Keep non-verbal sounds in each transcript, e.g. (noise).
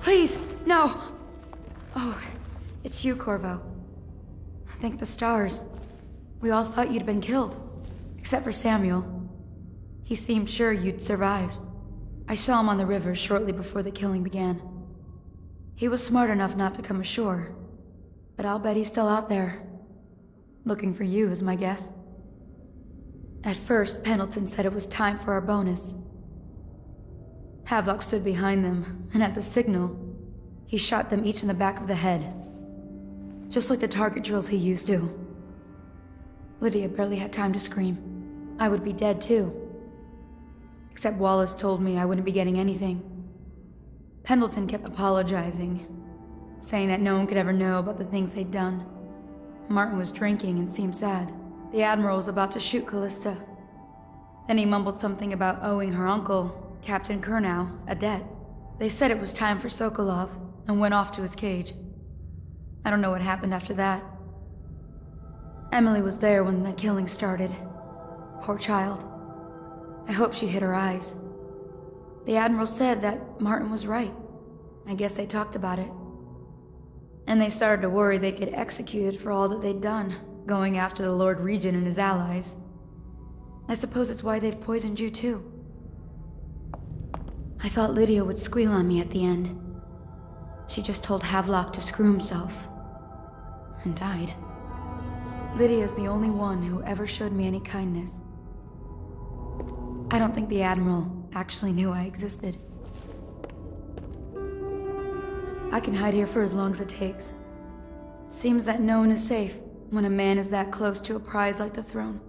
Please, no! Oh, it's you, Corvo. Thank the stars. We all thought you'd been killed. Except for Samuel. He seemed sure you'd survived. I saw him on the river shortly before the killing began. He was smart enough not to come ashore. But I'll bet he's still out there. Looking for you, is my guess. At first, Pendleton said it was time for our bonus. Havelock stood behind them, and at the signal, he shot them each in the back of the head. Just like the target drills he used to. Lydia barely had time to scream. I would be dead too. Except Wallace told me I wouldn't be getting anything. Pendleton kept apologizing, saying that no one could ever know about the things they'd done. Martin was drinking and seemed sad. The Admiral was about to shoot Callista. Then he mumbled something about owing her uncle, Captain Curnow, a debt. They said it was time for Sokolov, and went off to his cage. I don't know what happened after that. Emily was there when the killing started. Poor child. I hope she hid her eyes. The Admiral said that Martin was right. I guess they talked about it. And they started to worry they'd get executed for all that they'd done, going after the Lord Regent and his allies. I suppose it's why they've poisoned you too. I thought Lydia would squeal on me at the end. She just told Havelock to screw himself. And died. Lydia's the only one who ever showed me any kindness. I don't think the Admiral actually knew I existed. I can hide here for as long as it takes. Seems that no one is safe when a man is that close to a prize like the throne.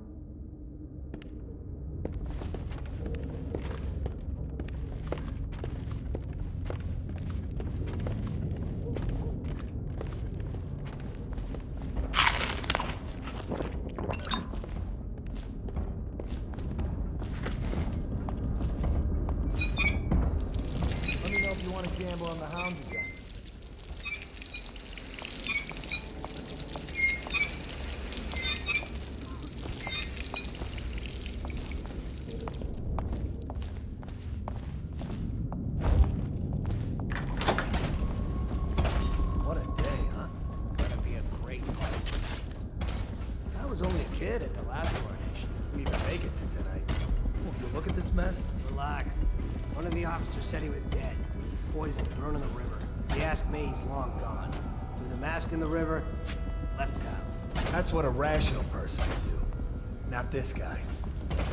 This guy.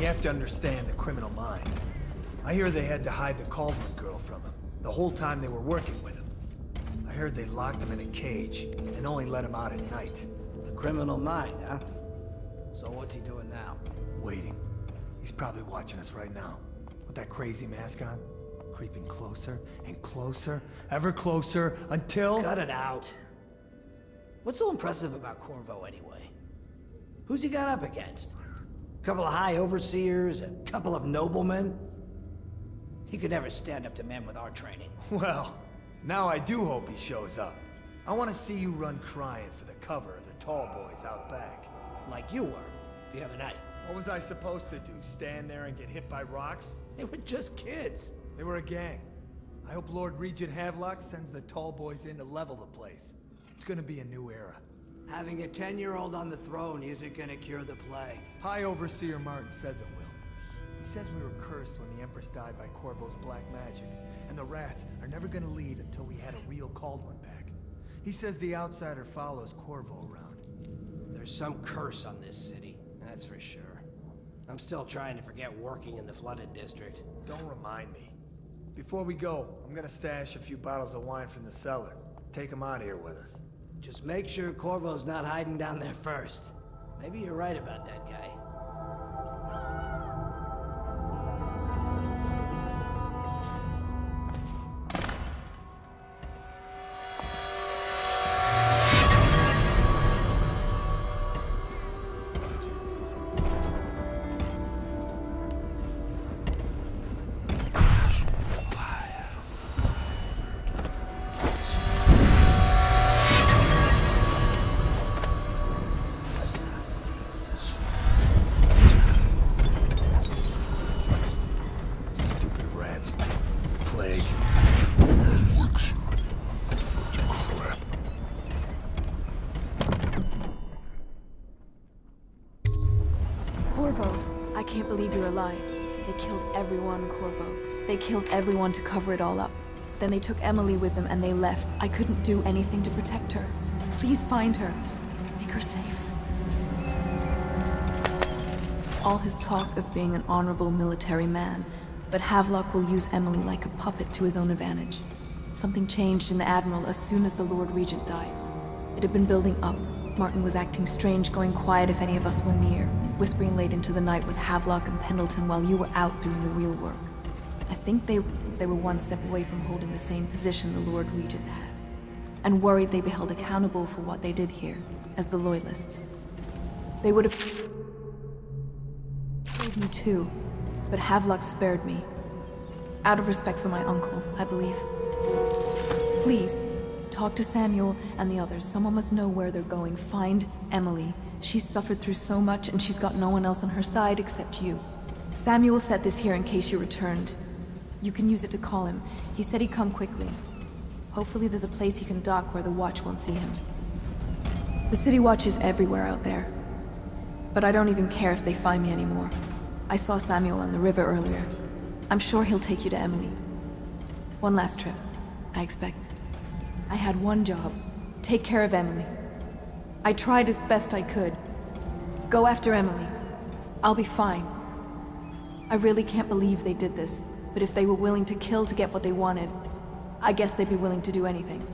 You have to understand the criminal mind. I hear they had to hide the Kaldwin girl from him, the whole time they were working with him. I heard they locked him in a cage, and only let him out at night. The criminal mind, huh? So what's he doing now? Waiting. He's probably watching us right now. With that crazy mask on. Creeping closer and closer, ever closer, until... Cut it out. What's so impressive about Corvo anyway? Who's he got up against? A couple of high overseers, a couple of noblemen? He could never stand up to men with our training. (laughs) Well, now I do hope he shows up. I want to see you run crying for the cover of the tall boys out back. Like you were, the other night. What was I supposed to do? Stand there and get hit by rocks? They were just kids. They were a gang. I hope Lord Regent Havelock sends the tall boys in to level the place. It's gonna be a new era. Having a 10-year-old on the throne isn't gonna cure the plague. High Overseer Martin says it will. He says we were cursed when the Empress died by Corvo's black magic, and the rats are never gonna leave until we had a real Kaldwin back. He says the outsider follows Corvo around. There's some curse on this city, that's for sure. I'm still trying to forget working in the flooded district. Don't remind me. Before we go, I'm gonna stash a few bottles of wine from the cellar. Take them out here with us. Just make sure Corvo's not hiding down there first. Maybe you're right about that guy. Can't believe you're alive. They killed everyone, Corvo. They killed everyone to cover it all up. Then they took Emily with them and they left. I couldn't do anything to protect her. Please find her. Make her safe. All his talk of being an honorable military man, but Havelock will use Emily like a puppet to his own advantage. Something changed in the Admiral as soon as the Lord Regent died. It had been building up. Martin was acting strange, going quiet if any of us were near, whispering late into the night with Havelock and Pendleton while you were out doing the real work. I think they, they were one step away from holding the same position the Lord Regent had, and worried they'd be held accountable for what they did here, as the Loyalists. They would have killed me too, but Havelock spared me. Out of respect for my uncle, I believe. Please, talk to Samuel and the others. Someone must know where they're going. Find Emily. She's suffered through so much, and she's got no one else on her side except you. Samuel set this here in case you returned. You can use it to call him. He said he'd come quickly. Hopefully there's a place he can dock where the Watch won't see him. The City Watch is everywhere out there. But I don't even care if they find me anymore. I saw Samuel on the river earlier. I'm sure he'll take you to Emily. One last trip, I expect. I had one job. Take care of Emily. I tried as best I could. Go after Emily. I'll be fine. I really can't believe they did this, but if they were willing to kill to get what they wanted, I guess they'd be willing to do anything.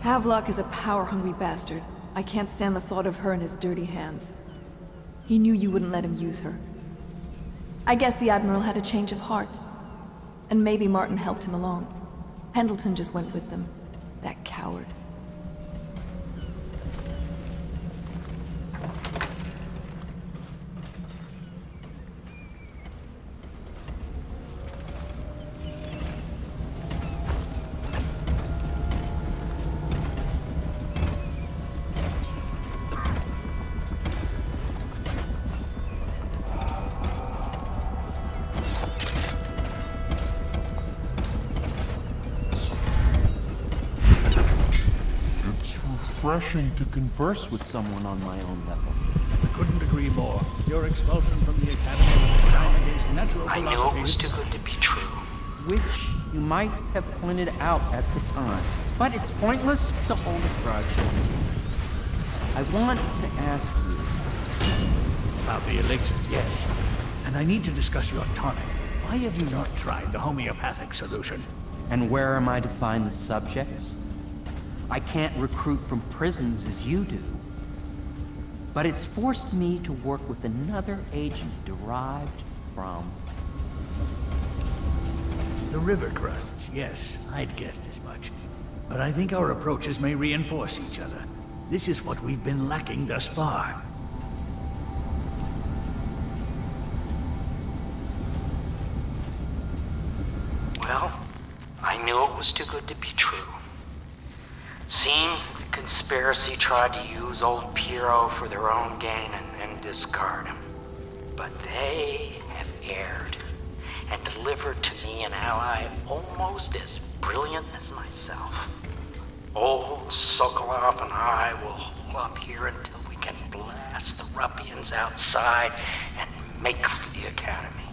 Havelock is a power-hungry bastard. I can't stand the thought of her in his dirty hands. He knew you wouldn't let him use her. I guess the Admiral had a change of heart. And maybe Martin helped him along. Pendleton just went with them. That coward. Refreshing to converse with someone on my own level. I couldn't agree more. Your expulsion from the Academy was a crime against natural I knew it philosophy. was too good to be true. which you might have pointed out at the time. But it's pointless to hold a grudge. I want to ask you, About the elixir, yes. And I need to discuss your tonic. Why have you not tried the homeopathic solution? and where am I to find the subjects? I can't recruit from prisons as you do. But it's forced me to work with another agent derived from... The river crusts, yes. I'd guessed as much. But I think our approaches may reinforce each other. This is what we've been lacking thus far. Well, I knew it was too good to be true. Seems the conspiracy tried to use old Piero for their own gain and discard him. But they have erred and delivered to me an ally almost as brilliant as myself. Old Sokolov and I will hold up here until we can blast the ruffians outside and make for the Academy.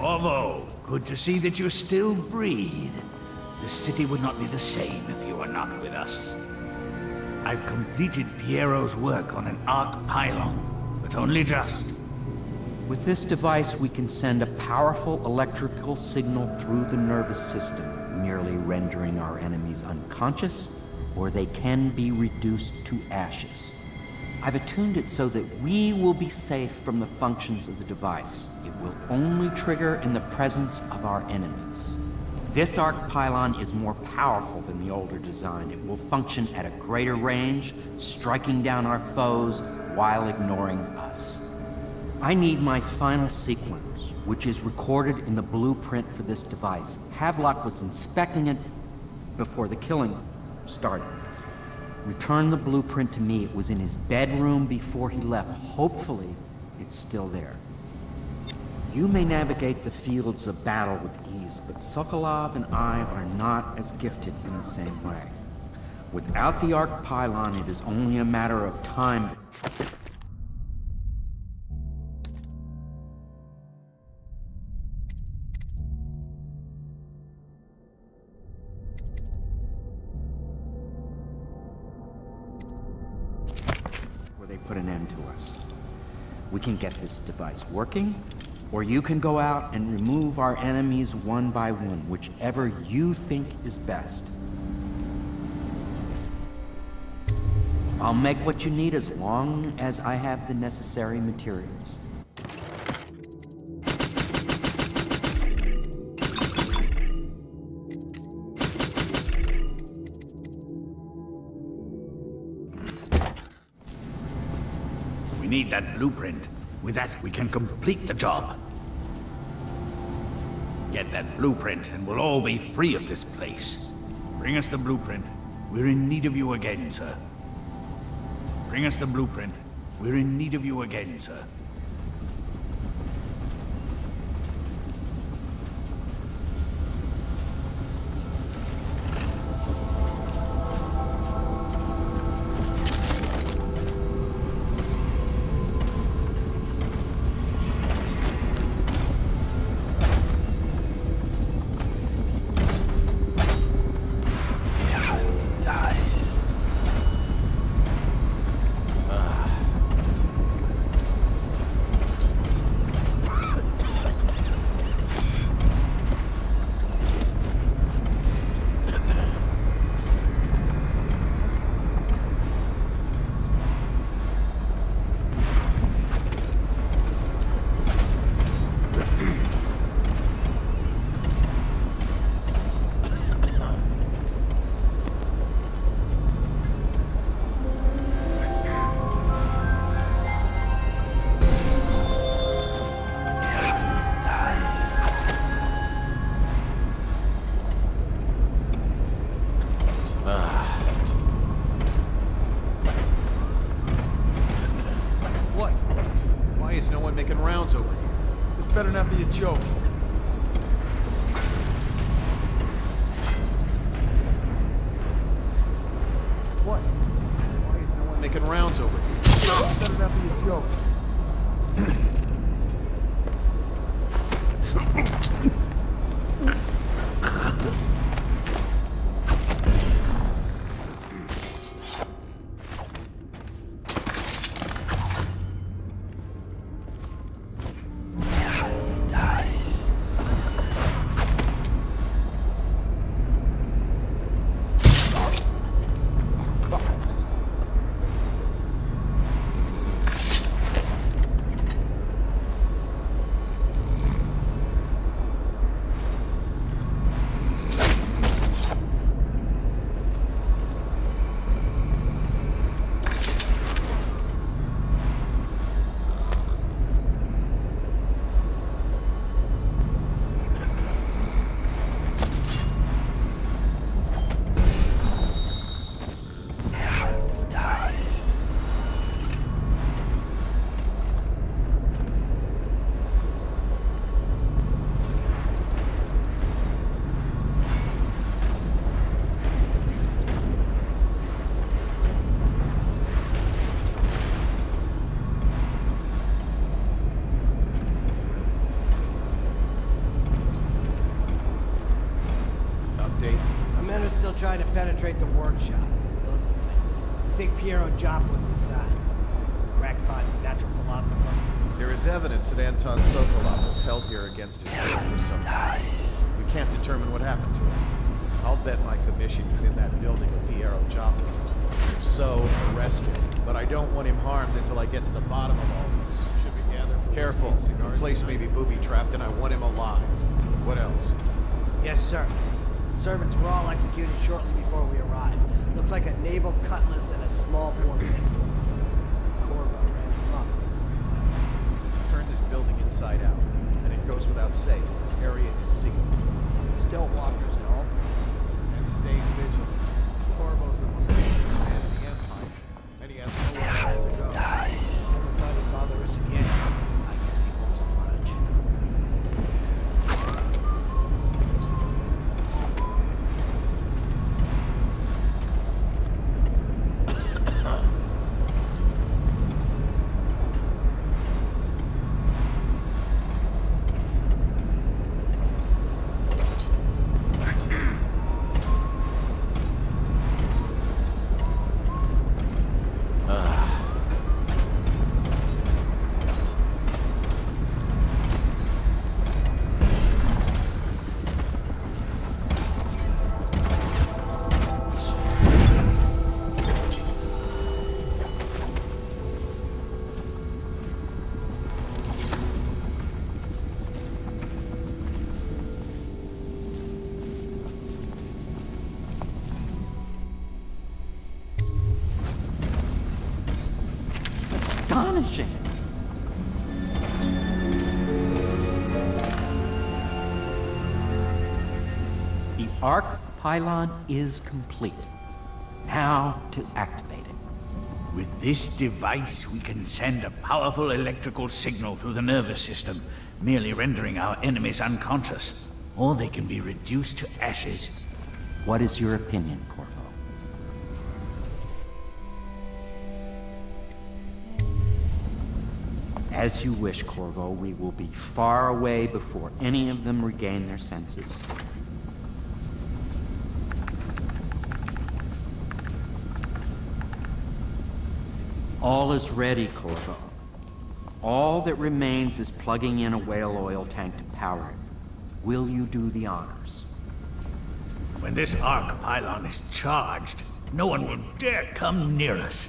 Corvo, good to see that you still breathe. The city would not be the same if you were not with us. I've completed Piero's work on an arc pylon, but only just. With this device, we can send a powerful electrical signal through the nervous system, merely rendering our enemies unconscious, or they can be reduced to ashes. I've attuned it so that we will be safe from the functions of the device. It will only trigger in the presence of our enemies. This arc pylon is more powerful than the older design. It will function at a greater range, striking down our foes while ignoring us. I need my final sequence, which is recorded in the blueprint for this device. Havelock was inspecting it before the killing started. Return the blueprint to me. It was in his bedroom before he left. Hopefully, it's still there. You may navigate the fields of battle with ease, but Sokolov and I are not as gifted in the same way. Without the arc pylon, it is only a matter of time. Can get this device working, or you can go out and remove our enemies one by one, whichever you think is best. I'll make what you need as long as I have the necessary materials. We need that blueprint. With that, we can complete the job. Get that blueprint, and we'll all be free of this place. Bring us the blueprint. We're in need of you again, sir. Bring us the blueprint. We're in need of you again, sir. His will for some time. We can't determine what happened to him. I'll bet my commission he's in that building with Piero Joplin. If so, arrest him. But I don't want him harmed until I get to the bottom of all this. Should we gather? Careful. The place may be booby-trapped and I want him alive. What else? Yes, sir. Servants were all executed shortly before we arrived. Looks like a naval cutlass and a small bore pistol. Corvo ran him up. inside out. And it goes without saying, this area is sealed. Stealth walkers pylon is complete. Now to activate it. With this device, we can send a powerful electrical signal through the nervous system, merely rendering our enemies unconscious. Or they can be reduced to ashes. What is your opinion, Corvo? As you wish, Corvo. We will be far away before any of them regain their senses. All is ready, Corvo. All that remains is plugging in a whale oil tank to power it. Will you do the honors? When this arc pylon is charged, no one will dare come near us.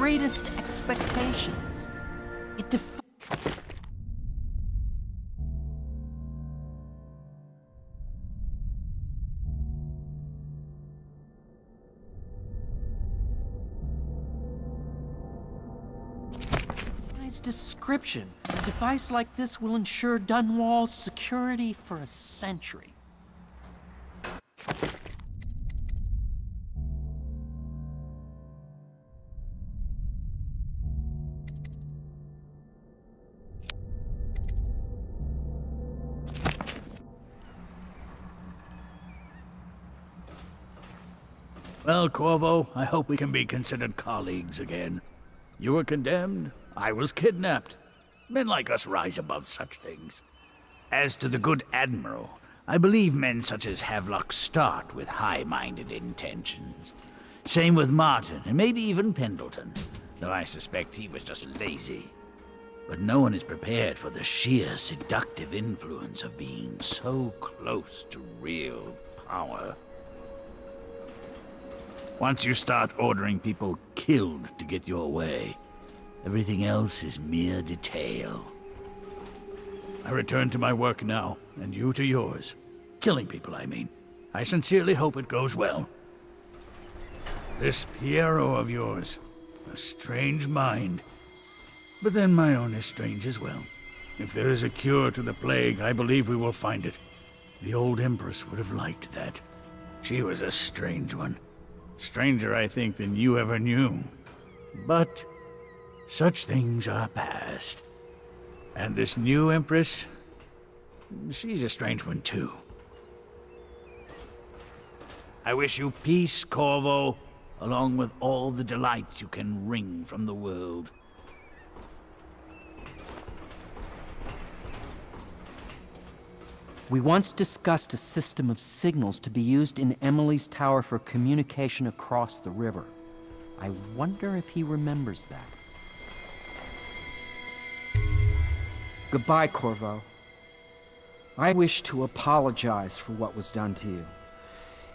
Greatest expectations. It defied. description. A device like this will ensure Dunwall's security for a century. Well, Corvo, I hope we can be considered colleagues again. You were condemned, I was kidnapped. Men like us rise above such things. As to the good Admiral, I believe men such as Havelock start with high-minded intentions. Same with Martin, and maybe even Pendleton, though I suspect he was just lazy. But no one is prepared for the sheer seductive influence of being so close to real power. Once you start ordering people killed to get your way, everything else is mere detail. I return to my work now, and you to yours. Killing people, I mean. I sincerely hope it goes well. This Piero of yours, a strange mind. But then my own is strange as well. If there is a cure to the plague, I believe we will find it. The old Empress would have liked that. She was a strange one. Stranger, I think, than you ever knew. But such things are past. And this new Empress, she's a strange one too. I wish you peace, Corvo, along with all the delights you can wring from the world. We once discussed a system of signals to be used in Emily's tower for communication across the river. I wonder if he remembers that. Goodbye, Corvo. I wish to apologize for what was done to you.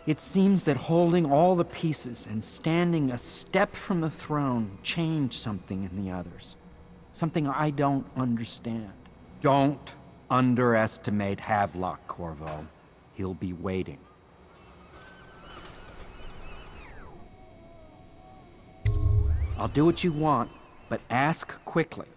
It seems that holding all the pieces and standing a step from the throne changed something in the others. Something I don't understand. Don't underestimate Havelock, Corvo. He'll be waiting. I'll do what you want, but ask quickly.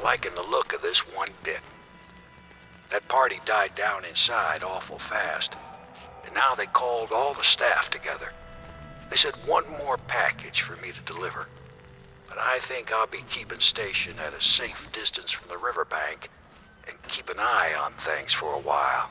Not liking the look of this one bit. That party died down inside awful fast, and now they called all the staff together. They said one more package for me to deliver. But I think I'll be keeping station at a safe distance from the riverbank and keep an eye on things for a while.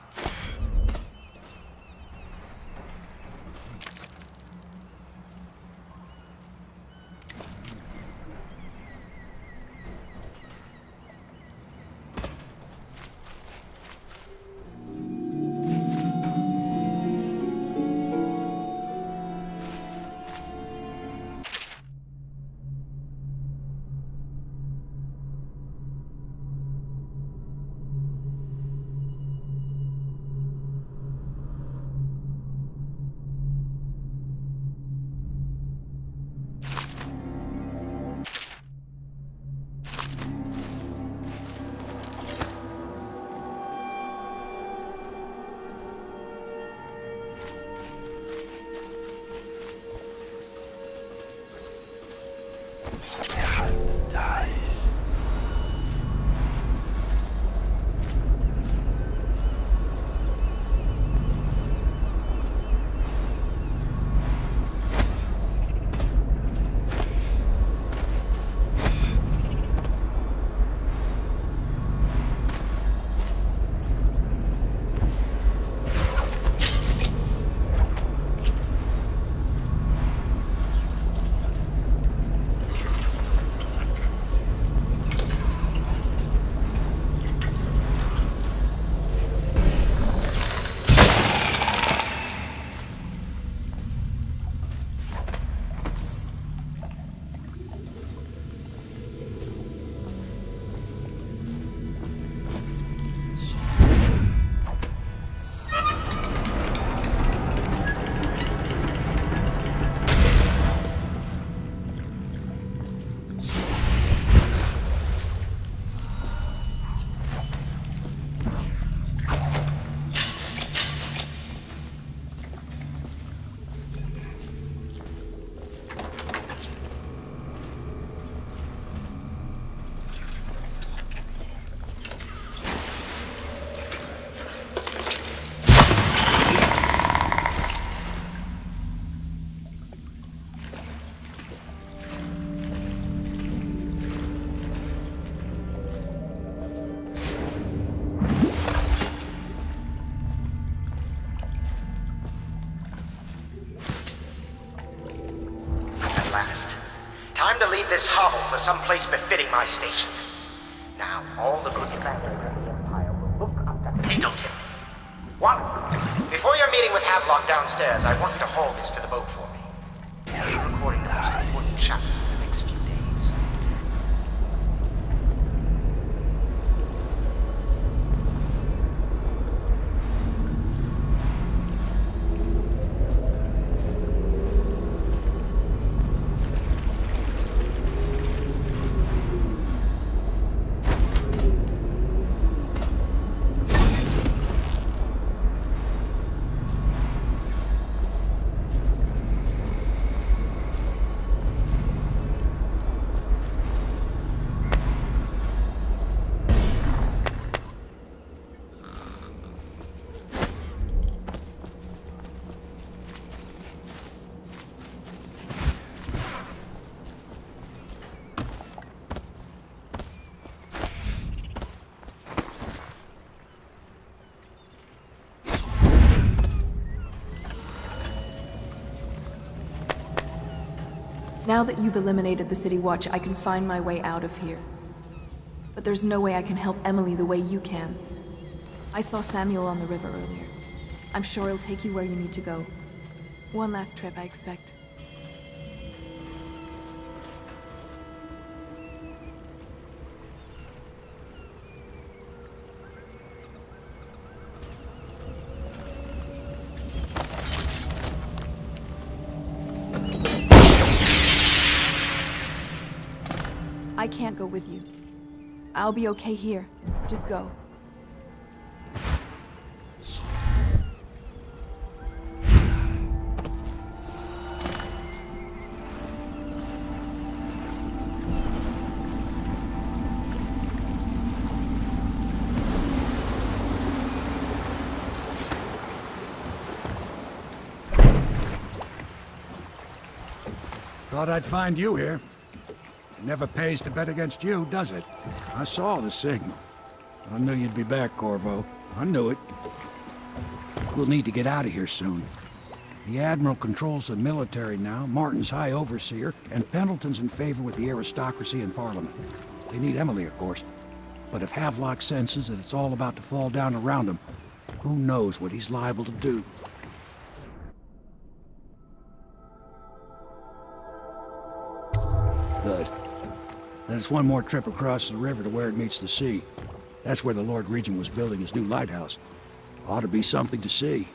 Hovel for some place befitting my station. Now, all the good families of the Empire will look up to Hey, don't. One, before your meeting with Havelock downstairs, I want Now that you've eliminated the City Watch, I can find my way out of here. But there's no way I can help Emily the way you can. I saw Samuel on the river earlier. I'm sure he'll take you where you need to go. One last trip, I expect. can't go with you. I'll be okay here. Just go. Thought I'd find you here. It never pays to bet against you, does it? I saw the signal. I knew you'd be back, Corvo. I knew it. We'll need to get out of here soon. The Admiral controls the military now, Martin's High Overseer, and Pendleton's in favor with the aristocracy and Parliament. They need Emily, of course. But if Havelock senses that it's all about to fall down around him, who knows what he's liable to do? It's one more trip across the river to where it meets the sea. That's where the Lord Regent was building his new lighthouse. Ought to be something to see.